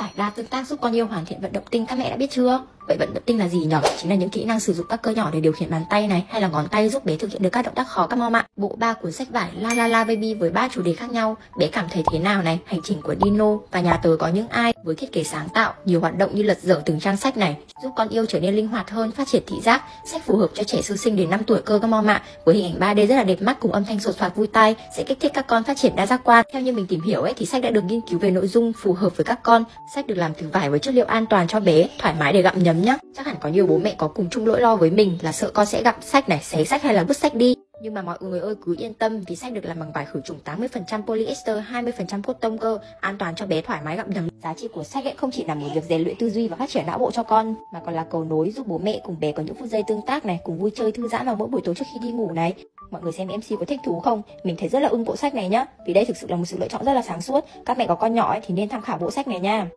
Giải đa tương tác giúp con yêu hoàn thiện vận động tinh các mẹ đã biết chưa? Vậy vận động tinh là gì nhỉ? Chính là những kỹ năng sử dụng các cơ nhỏ để điều khiển bàn tay này hay là ngón tay giúp bé thực hiện được các động tác khó các mom ạ. Bộ ba cuốn sách vải La La La Baby với ba chủ đề khác nhau. Bé cảm thấy thế nào này? Hành trình của Dino và nhà tớ có những ai với thiết kế sáng tạo, nhiều hoạt động như lật dở từng trang sách này, giúp con yêu trở nên linh hoạt hơn, phát triển thị giác. Sách phù hợp cho trẻ sơ sinh đến 5 tuổi cơ các mom ạ. Với hình ảnh 3D rất là đẹp mắt cùng âm thanh sột soạt vui tai sẽ kích thích các con phát triển đa giác quan. Theo như mình tìm hiểu ấy thì sách đã được nghiên cứu về nội dung phù hợp với các con. Sách được làm từ vải với chất liệu an toàn cho bé, thoải mái để gặm nhấm nhá. Chắc hẳn có nhiều bố mẹ có cùng chung nỗi lo với mình là sợ con sẽ gặm sách này, xé sách hay là vứt sách đi. Nhưng mà mọi người ơi cứ yên tâm vì sách được làm bằng vải khử trùng 80% polyester, 20% cotton cơ, an toàn cho bé thoải mái gặm nhấm. Giá trị của sách ấy không chỉ nằm ở việc rèn luyện tư duy và phát triển não bộ cho con mà còn là cầu nối giúp bố mẹ cùng bé có những phút giây tương tác này, cùng vui chơi thư giãn vào mỗi buổi tối trước khi đi ngủ này. Mọi người xem MC có thích thú không? Mình thấy rất là ưng bộ sách này nhá. Vì đây thực sự là một sự lựa chọn rất là sáng suốt. Các mẹ có con nhỏ ấy thì nên tham khảo bộ sách này nha.